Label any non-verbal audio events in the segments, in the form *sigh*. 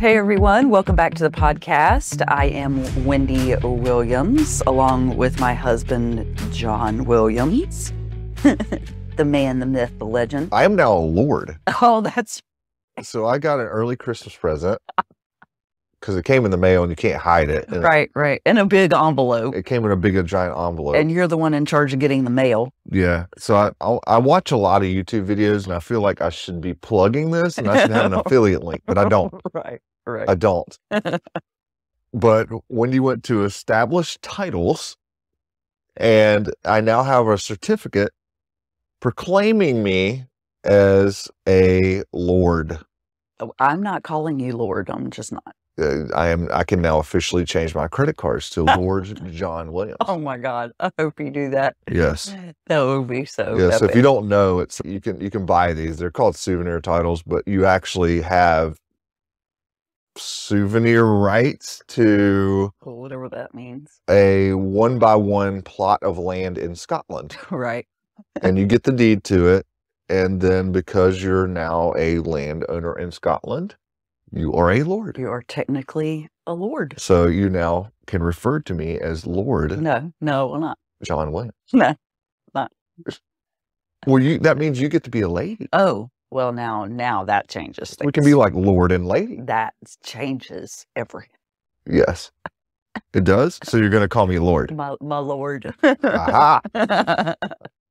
Hey everyone, welcome back to the podcast. I am Wendy Williams, along with my husband, John Williams, *laughs* the man, the myth, the legend. I am now a lord. Oh, that's So I got an early Christmas present because it came in the mail and you can't hide it. And right, right. In a big envelope. It came in a big, a giant envelope. And you're the one in charge of getting the mail. yeah. So I, I'll, I watch a lot of YouTube videos and I feel like I should be plugging this and I should have an *laughs* affiliate link, but I don't. Right, I don't. *laughs* but when you went to establish titles, and I now have a certificate proclaiming me as a lord. Oh, I'm not calling you Lord. I'm just not. Uh, I am. I can now officially change my credit cards to *laughs* Lord John Williams. Oh my God. I hope you do that. Yes. That would be so. Yes, So if you don't know, it's you can you can buy these. They're called souvenir titles, but you actually have souvenir rights to whatever that means. a one by one plot of land in Scotland. *laughs* Right. and you *laughs* get the deed to it. And then because you're now a landowner in Scotland, you are a lord. You are technically a Lord. So you now can refer to me as Lord No, no, we're not. John Williams. No. *laughs* not. Well, you that means you get to be a lady. Oh, well, now, now that changes things. We can be like Lord and Lady. that changes everything. Yes. It does. So you're going to call me Lord. My, my Lord. Aha, *laughs*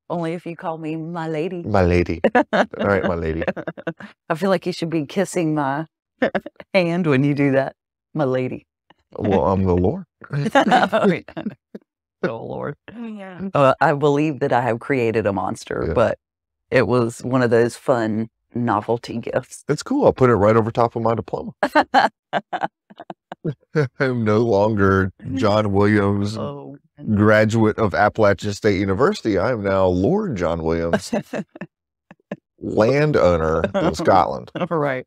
Only if you call me my lady. my lady. All right, my lady. *laughs* I feel like you should be kissing my *laughs* hand when you do that. My lady. Well, I'm the Lord. oh, Lord. Uh, I believe that I have created a monster, Yeah. but it was one of those fun novelty gifts. It's cool. I'll put it right over top of my diploma. *laughs* I'm no longer John Williams, oh. graduate of Appalachian State University. I am now Lord John Williams, landowner in Scotland. *laughs* right.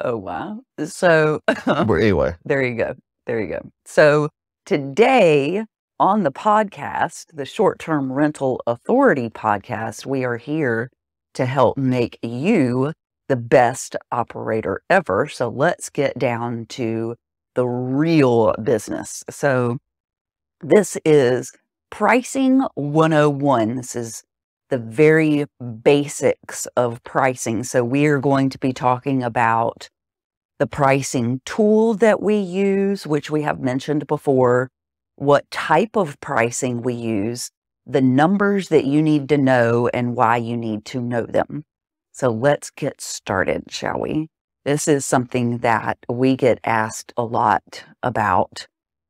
Oh, wow. So *laughs* But anyway, there you go. There you go. So today on the podcast, the Short Term Rental Authority podcast, we are here to help make you the best operator ever. So let's get down to the real business. So this is pricing 101. This is the very basics of pricing. So we are going to be talking about the pricing tool that we use, which we have mentioned before, what type of pricing we use, the numbers that you need to know, and why you need to know them. So let's get started, shall we? This is something that we get asked a lot about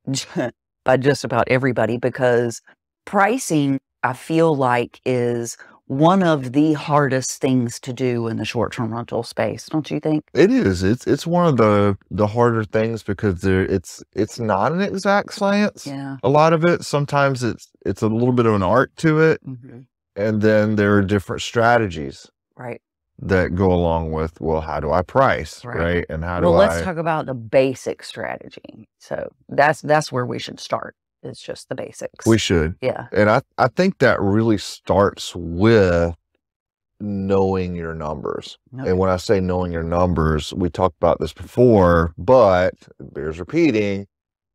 *laughs* by just about everybody because pricing, I feel like, is one of the hardest things to do in the short term rental space, don't you think? it is. It's it's one of the the harder things because there it's it's not an exact science. Yeah. A lot of it. Sometimes it's it's a little bit of an art to it, mm-hmm. and then there are different strategies Right. that go along with well, how do I price, Right. right? And how do Well, let's talk about the basic strategy. So that's that's where we should start. It's just the basics. we should. yeah. And I, I think that really starts with knowing your numbers. Okay. And when I say knowing your numbers, we talked about this before, but bears repeating.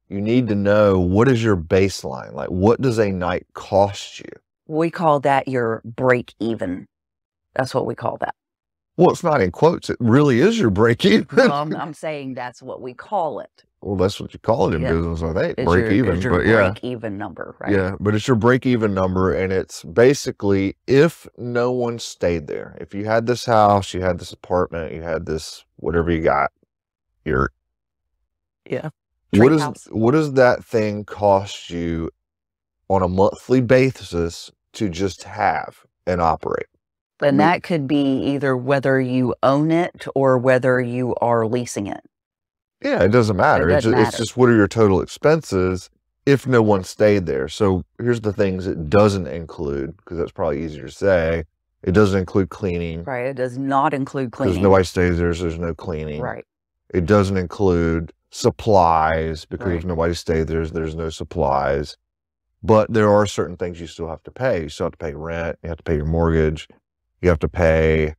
You need to know what is your baseline? Like, what does a night cost you? We call that your break even. That's what we call that. Well, it's not in quotes. It really is your break even. Well, I'm, I'm saying that's what we call it. Well, that's what you call it in Yeah. business, I think. It's break your, even. it's your But yeah. break even number, right? Yeah, but it's your break even number, and it's basically if no one stayed there. If you had this house, you had this apartment, you had this whatever you got, your Yeah. what house. what does that thing cost you on a monthly basis to just have and operate? And that could be either whether you own it or whether you are leasing it. Yeah, it doesn't matter. it's, doesn't just, it's matter. just what are your total expenses if no one stayed there. So here's the things it doesn't include because that's probably easier to say. It doesn't include cleaning. Right. It does not include cleaning. because nobody stays there, so there's no cleaning. right. It doesn't include supplies because Right. if nobody stays there, there's no supplies. But there are certain things you still have to pay. You still have to pay rent. You have to pay your mortgage. You have to pay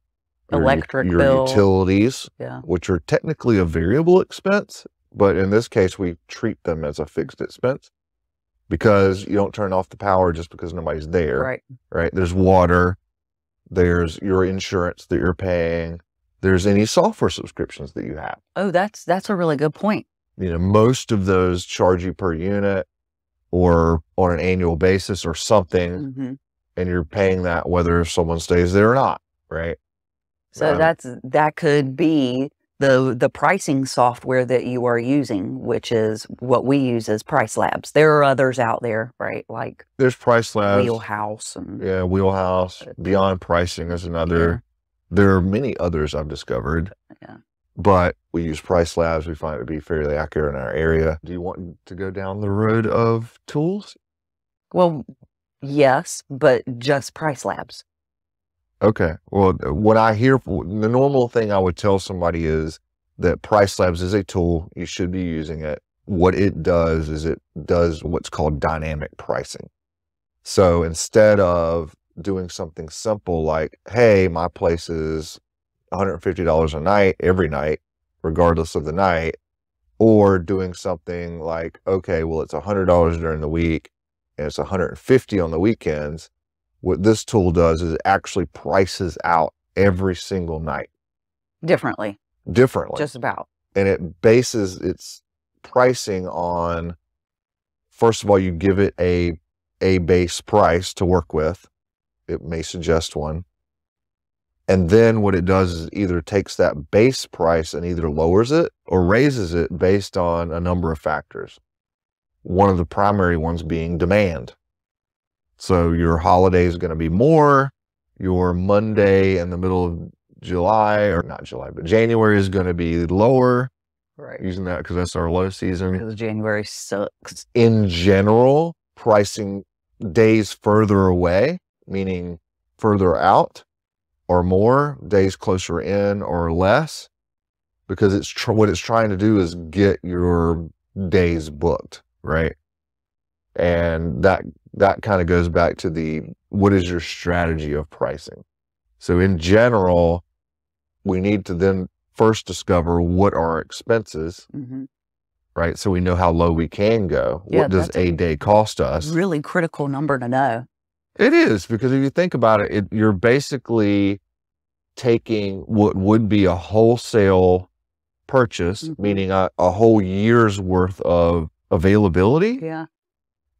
Electric your bill. utilities, Yeah. which are technically a variable expense, but in this case, we treat them as a fixed expense because you don't turn off the power just because nobody's there, Right. right? There's water, there's your insurance that you're paying, there's any software subscriptions that you have. Oh, that's that's a really good point. You know, most of those charge you per unit or on an annual basis or something, hmm and you're paying that whether someone stays there or not, right? So that's that could be the the pricing software that you are using, which is what we use as PriceLabs. There are others out there, right? Like There's PriceLabs. Wheelhouse and Yeah, Wheelhouse, Beyond Pricing is another. There are many others I've discovered. Yeah. But we use PriceLabs. We find it to be fairly accurate in our area. Do you want to go down the road of tools? well, yes, but just Price Labs. Okay. Well, when I hear the normal thing I would tell somebody is that PriceLabs is a tool. You should be using it. What it does is it does what's called dynamic pricing. So instead of doing something simple like, hey, my place is $150 a night every night, regardless of the night, or doing something like, okay, well, it's $100 during the week and it's 150 on the weekends what this tool does is it actually prices out every single night Differently, differently. just about. and it bases its pricing on first of all, you give it a a base price to work with. It may suggest one. And then what it does is either takes that base price and either lowers it or raises it based on a number of factors. One of the primary ones being demand. So your holiday is going to be more. Your Monday mm-hmm. in the middle of July, or not July, but January is going to be lower. Right. Using that because that's our low season. Because January sucks. In general, pricing days further away, meaning further out or more, days closer in or less, because it's what it's trying to do is get your days booked, right? And that that kind of goes back to the what is your strategy of pricing? So in general, we need to then first discover what are our expenses, hmm right? So we know how low we can go. Yeah, what does a a day cost us? Really critical number to know. It is because if you think about it, it you're basically taking what would be a wholesale purchase, Mhm. meaning a, a whole year's worth of availability, Yeah.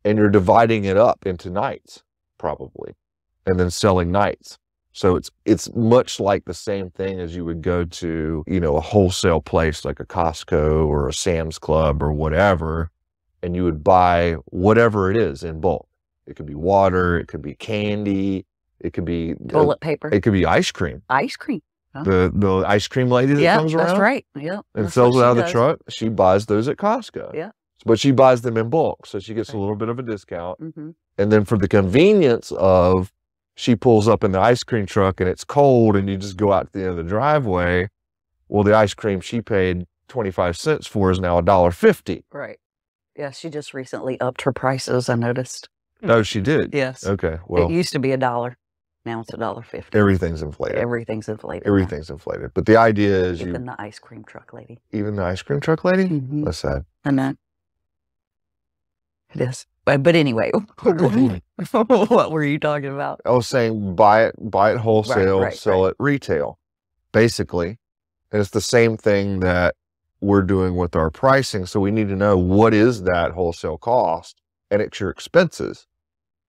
And you're dividing it up into nights, probably, and then selling nights. So it's it's much like the same thing as you would go to, you know, a wholesale place like a Costco or a Sam's Club or whatever, and you would buy whatever it is in bulk. It could be water, it could be candy, it could be uh, paper. it could be ice cream. Ice cream. The the ice cream lady that comes around that's right. Yeah. and that's sells it out of the does. truck, she buys those at Costco. Yeah. But she buys them in bulk, so she gets a little bit of a discount. Mhm. And then for the convenience of she pulls up in the ice cream truck and it's cold and you just go out to the end of the driveway. Well, the ice cream she paid 25 cents for is now a dollar fifty. Right. Yeah, she just recently upped her prices, I noticed. No, she did. Yes. Okay. Well, it used to be a dollar. Now it's a dollar fifty. everything's inflated. Everything's inflated. now, Everything's inflated. But the idea is you, Even the ice cream truck lady. even the ice cream truck lady, Mhm. that's sad. I know. It is. But, but anyway, *laughs* *laughs* what were you talking about? I was saying buy it, buy it wholesale, right, sell right. it retail, basically. And it's the same thing that we're doing with our pricing. So we need to know what is that wholesale cost and it's your expenses.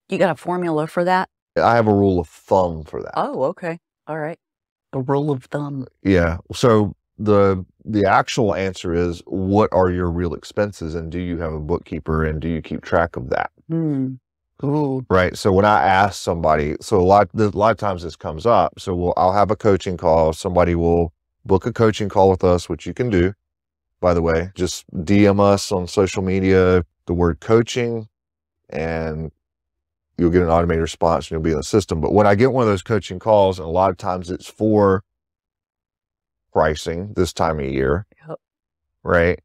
You got a formula for that? I have a rule of thumb for that. Oh, okay. All right. A rule of thumb. Yeah. So the the actual answer is what are your real expenses and do you have a bookkeeper and do you keep track of that? Hmm. Ooh. Right. So when I ask somebody, so a lot, a lot of times this comes up. So we'll, I'll have a coaching call. Somebody will book a coaching call with us, which you can do, by the way. Just DM us on social media, the word coaching, and you'll get an automated response and you'll be in the system. But when I get one of those coaching calls, and a lot of times it's for pricing this time of year, Yep. right?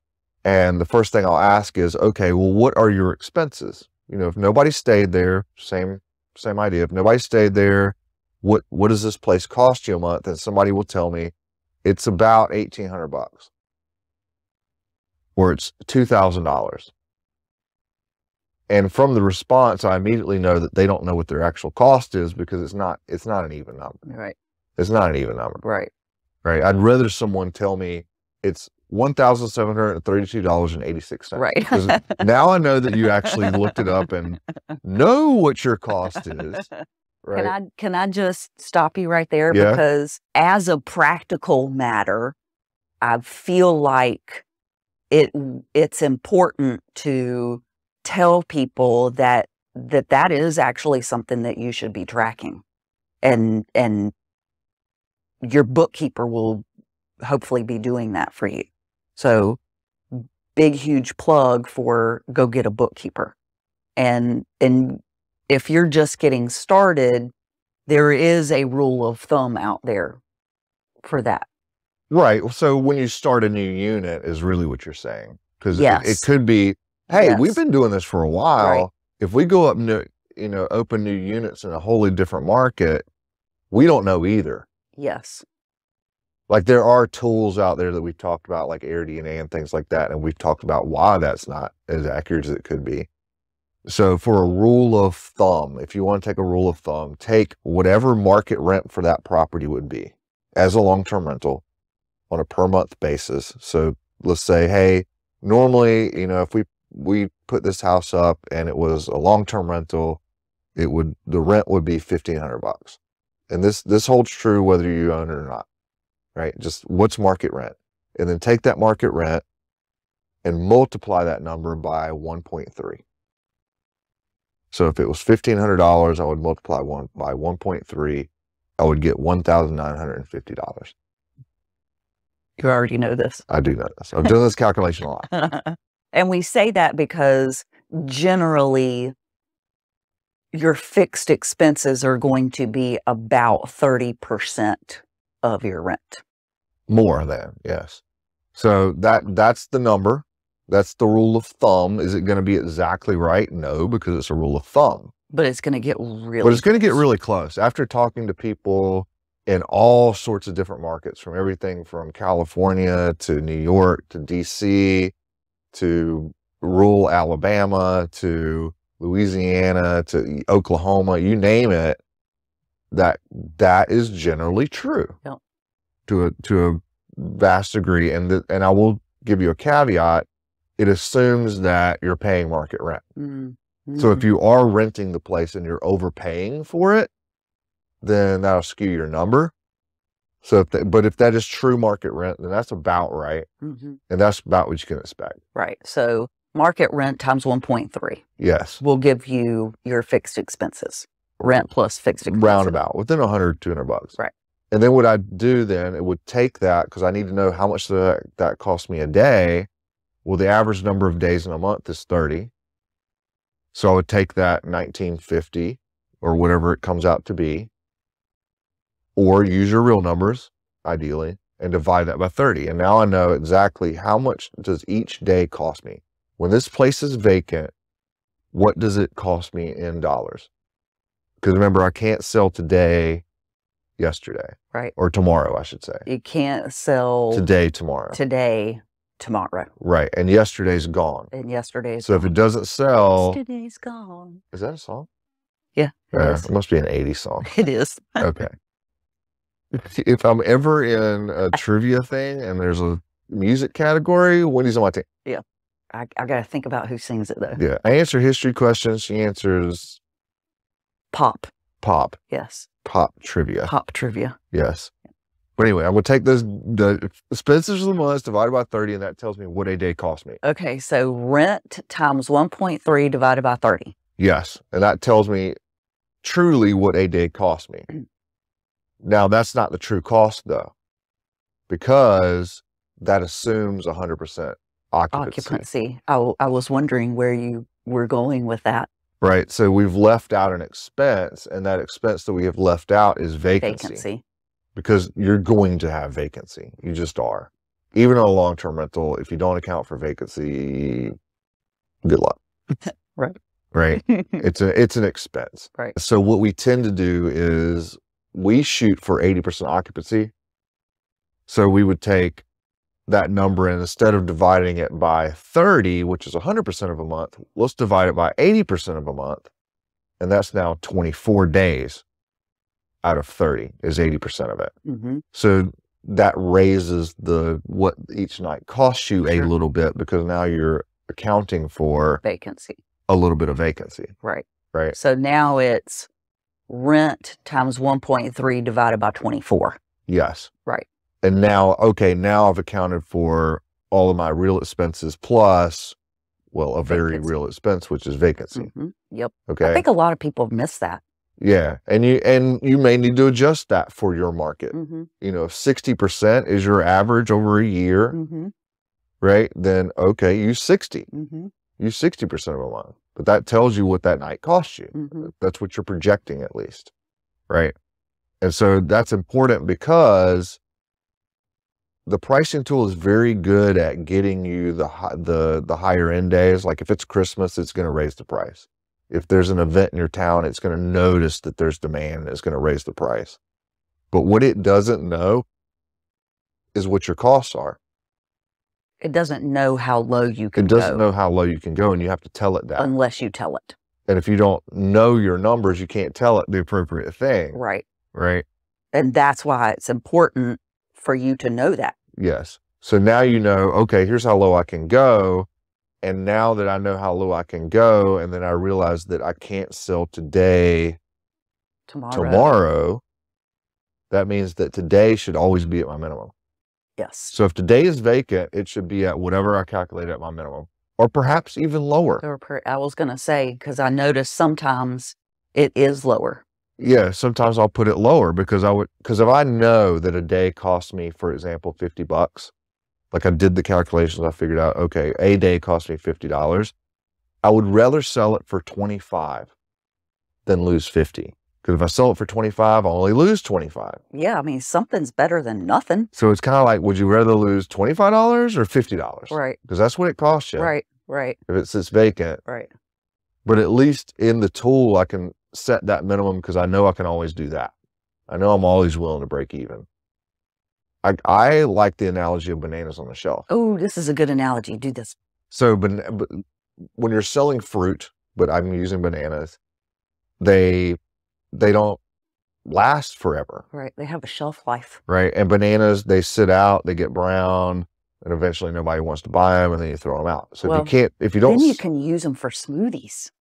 And the first thing I'll ask is, okay, well, what are your expenses? You know, if nobody stayed there, same same idea. If nobody stayed there, what what does this place cost you a month? And somebody will tell me it's about eighteen hundred bucks, or it's two thousand dollars. And from the response, I immediately know that they don't know what their actual cost is because it's not it's not an even number. Right. It's not an even number, Right. Right? I'd rather someone tell me it's one thousand seven hundred and thirty-two dollars and eighty-six Right. now I know that you actually looked it up and know what your cost is. Right. Can I can I just stop you right there Yeah. because as a practical matter, I feel like it it's important to tell people that that that is actually something that you should be tracking. And and your bookkeeper will hopefully be doing that for you. So big huge plug for go get a bookkeeper. And and if you're just getting started, there is a rule of thumb out there for that. Right. So when you start a new unit is really what you're saying. Because it, Yes. could be, hey, we've been doing this for a while. If we go up new, you know, open new units in a wholly different market, we don't know either. Yes. Like there are tools out there that we've talked about, like AirDNA and things like that, and we've talked about why that's not as accurate as it could be. So for a rule of thumb, if you want to take a rule of thumb, take whatever market rent for that property would be as a long-term rental on a per month basis. So let's say, hey, normally, you know, if we we put this house up and it was a long-term rental, it would the rent would be fifteen hundred bucks. And this this holds true whether you own it or not. Right? Just what's market rent? And then take that market rent and multiply that number by 1.3. So if it was $1,500, I would multiply one by 1.3. I would get $1,950. You already know this. I do know this. I've done this calculation a lot. *laughs* and we say that because generally your fixed expenses are going to be about 30% of your rent. More than, yes. So that that's the number. That's the rule of thumb. Is it going to be exactly right? No, because it's a rule of thumb. But it's going to get really But it's going to get really close. After talking to people in all sorts of different markets, from everything from California to New York to DC to rural Alabama to Louisiana to Oklahoma, you name it, that that is generally true Yep. to a to a vast degree. And the, and I will give you a caveat. It assumes that you're paying market rent. Mm, So if you are renting the place and you're overpaying for it, then that'll skew your number. So if that, but if that is true market rent, then that's about right. Mhm. And that's about what you can expect. right. So market rent times 1.3 Yes. will give you your fixed expenses. Rent plus fixed expenses. Roundabout within 100, 200 bucks. Right. And then what I'd do then, it would take that because I need to know how much that, that cost me a day. Well, the average number of days in a month is 30. So I would take that 1950 or whatever it comes out to be, or use your real numbers, ideally, and divide that by 30. And now I know exactly how much does each day cost me. When this place is vacant, what does it cost me in dollars? Because remember, I can't sell today, yesterday, Right. or tomorrow, I should say. You can't sell Today, tomorrow. today, tomorrow, right. And yesterday's gone. and yesterday's. So if it doesn't sell, Yesterday's gone. is that a song? Yeah, it Yeah, is. it must be an 80s song. *laughs* It is. *laughs* Okay. *laughs* if I'm ever in a trivia thing and there's a music category, Wendy's on my team. I, I got to think about who sings it though. Yeah. I answer history questions. She answers Pop. pop, Yes. pop trivia. Pop trivia. Yes. But anyway, I'm going to take those, the expenses of the month divided by 30, and that tells me what a day cost me. Okay. So rent times 1.3 divided by 30. Yes. And that tells me truly what a day cost me. Mm. Now, that's not the true cost, though, because that assumes 100% occupancy. Occupancy. I, I was wondering where you were going with that Right. So we've left out an expense, and that expense that we have left out is vacancy, vacancy. because you're going to have vacancy. You just are. Even on a long term rental, if you don't account for vacancy, good luck. *laughs* Right. Right. *laughs* it's a it's an expense. Right. So what we tend to do is we shoot for 80% occupancy. So we would take that number and instead of dividing it by 30, which is 100% of a month, let's divide it by 80% of a month. And that's now 24 days out of 30 is 80% of it. hmm So that raises the what each night costs you a little bit because now you're accounting for Vacancy. a little bit of vacancy, Right. right? So now it's rent times 1.3 divided by 24. Yes. Right. And now, okay, now I've accounted for all of my real expenses plus, well, a very Vacancy. real expense, which is vacancy. hmm Yep. I think a lot of people miss that. yeah. And you, and you may need to adjust that for your market. hmm You know, if 60% is your average over a year, hmm right? Then, okay, use 60, hmm use 60% of a month. But that tells you what that night costs you. hmm That's what you're projecting at least. Right. And so that's important because the pricing tool is very good at getting you the the the higher end days. Like if it's Christmas, it's going to raise the price. If there's an event in your town, it's going to notice that there's demand and it's going to raise the price. But what it doesn't know is what your costs are. It doesn't know how low you can It doesn't go know how low you can go and you have to tell it that. unless you tell it. and if you don't know your numbers, you can't tell it the appropriate thing. Right. Right. And that's why it's important for you to know that. Yes. So now you know, okay, here's how low I can go. And now that I know how low I can go, and then I realize that I can't sell today, Tomorrow. tomorrow, that means that today should always be at my minimum. Yes. So if today is vacant, it should be at whatever I calculate at my minimum, or perhaps even lower. Or per- I was going to say, because I noticed sometimes it is lower. Yeah, sometimes I'll put it lower because I would, because if I know that a day costs me, for example, 50 bucks, like I did the calculations, I figured out, okay, a day costs me $50. I would rather sell it for 25 than lose 50. Because if I sell it for 25, I only lose 25. Yeah. I mean, something's better than nothing. So it's kind of like, would you rather lose $25 or $50? Right. Because that's what it costs you Right. Right. if it sits vacant. Right. But at least in the tool, I can set that minimum because I know I can always do that. I know I'm always willing to break even. I, I like the analogy of bananas on the shelf. Oh, this is a good analogy. Do this. So, ban- uh, but when you're selling fruit, but I'm using bananas, they they don't last forever, Right. They have a shelf life. right? And bananas they sit out, they get brown, and eventually nobody wants to buy them, and then you throw them out. So Well, if you can't, if you don't, Then you can use them for smoothies.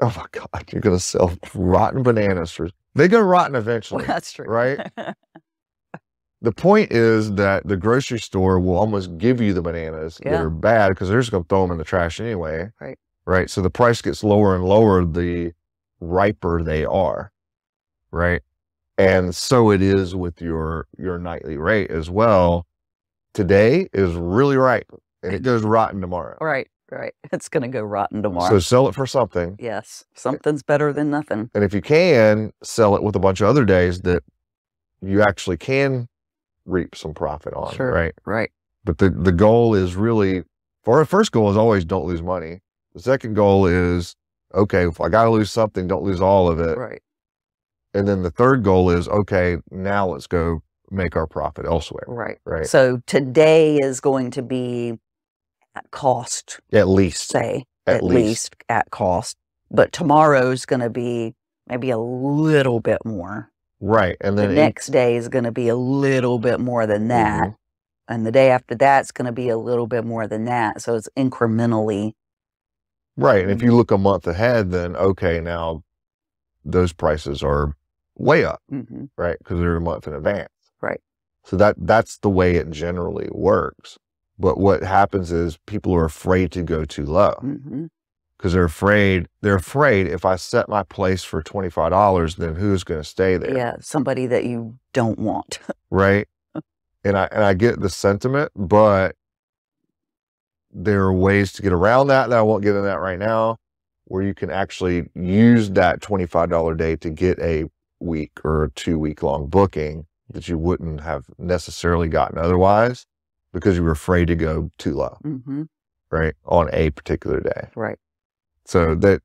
Oh my god, you're gonna sell rotten bananas for they go rotten eventually. Well, that's true. right? *laughs* the point is that the grocery store will almost give you the bananas that are bad because they're just going to throw them in the trash anyway. Right. Right. So the price gets lower and lower the riper they are. Right. And so it is with your your nightly rate as well. Today is really ripe and it goes rotten tomorrow. right. Right. *laughs* It's going to go rotten tomorrow. So sell it for something. yes. Something's better than nothing. And if you can, sell it with a bunch of other days that you actually can reap some profit on. Sure. Right. Right. But the, the goal is really, for our first goal is always don't lose money. The second goal is, okay, if I got to lose something, don't lose all of it. Right. And then the third goal is, okay, now let's go make our profit elsewhere. Right. Right. So today is going to be at cost, At least. say, At at, least. least. at cost. But tomorrow's going to be maybe a little bit more. Right. And The then, each- next day is going to be a little bit more than that. Mhm. And the day after that's going to be a little bit more than that. So it's incrementally. right. And if you look a month ahead, then okay, now those prices are way up. hmm right? Because they're a month in advance. Right. So that that's the way it generally works. But what happens is people are afraid to go too low mm-hmm. because they're afraid. They're afraid if I set my place for twenty five dollars, then who's going to stay there, Yeah. Somebody that you don't want. right? And I and I get the sentiment, but there are ways to get around that that I won't get in that right now, where you can actually use that twenty five dollar day to get a week or a two week long booking that you wouldn't have necessarily gotten otherwise because you were afraid to go too low, hmm right? On a particular day. Right. So that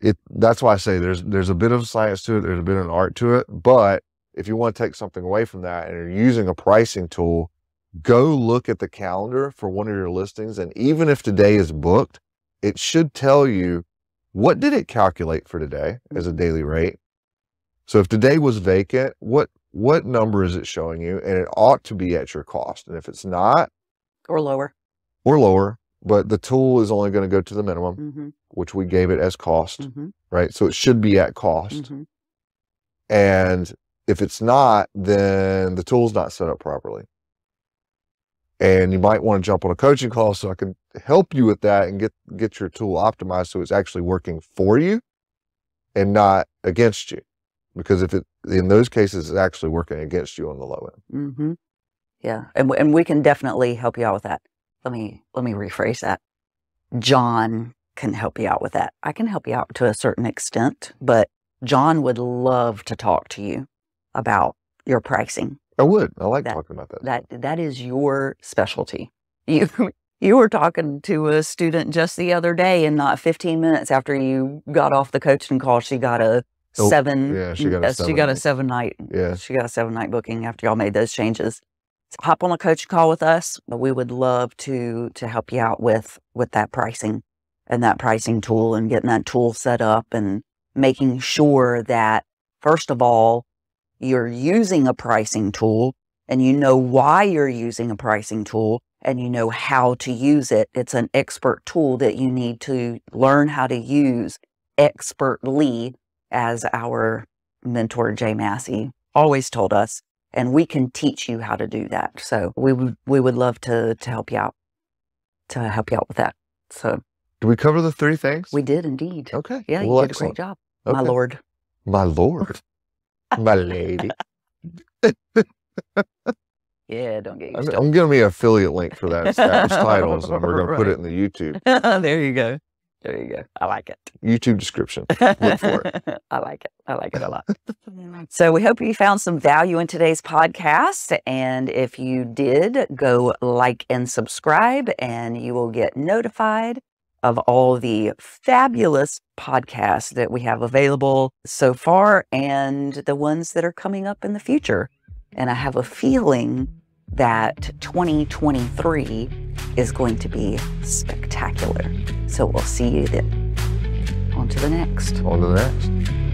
it that's why I say there's there's a bit of science to it, there's a bit of an art to it, but if you want to take something away from that and you're using a pricing tool, go look at the calendar for one of your listings. And even if today is booked, it should tell you what did it calculate for today as a daily rate. So if today was vacant, what what number is it showing you? And it ought to be at your cost. And if it's not, Or lower. or lower, but the tool is only going to go to the minimum, Mm-hmm. which we gave it as cost, Mm-hmm. right? So it should be at cost. Mm-hmm. And if it's not, then the tool's not set up properly. And you might want to jump on a coaching call so I can help you with that and get get your tool optimized so it's actually working for you and not against you. Because if it in those cases it's actually working against you on the low end. Mm-hmm. Yeah, and and we can definitely help you out with that. Let me let me rephrase that. John can help you out with that. I can help you out to a certain extent, but John would love to talk to you about your pricing. I would. I like That- talking about that. That that is your specialty. *laughs* You you were talking to a student just the other day, and not 15 minutes after you got off the coaching call, she got a Oh, seven. yeah, she got a yes, she seven got a night. seven night Yeah. she got a seven night booking after y'all made those changes. So hop on a coach call with us. But we would love to to help you out with with that pricing and that pricing tool and getting that tool set up and making sure that first of all you're using a pricing tool and you know why you're using a pricing tool and you know how to use it. It's an expert tool that you need to learn how to use expertly as our mentor Jay Massey always told us, and we can teach you how to do that. So we would we would love to to help you out, to help you out with that. So Do we cover the three things? we did indeed. Okay. Yeah, you Well, did a great job, my lord. My lord. *laughs* My lady. *laughs* Yeah, don't get I'm, I'm giving me an affiliate link for that established *laughs* titles, and we're going to put it in the YouTube there you go. There you go. I like it. YouTube description. Look for it. *laughs* I like it. I like it a lot. *laughs* so we hope you found some value in today's podcast. And if you did, go like and subscribe, and you will get notified of all the fabulous podcasts that we have available so far and the ones that are coming up in the future. And I have a feeling that 2023 is going to be spectacular. So we'll see you then. On to the next. On to the next.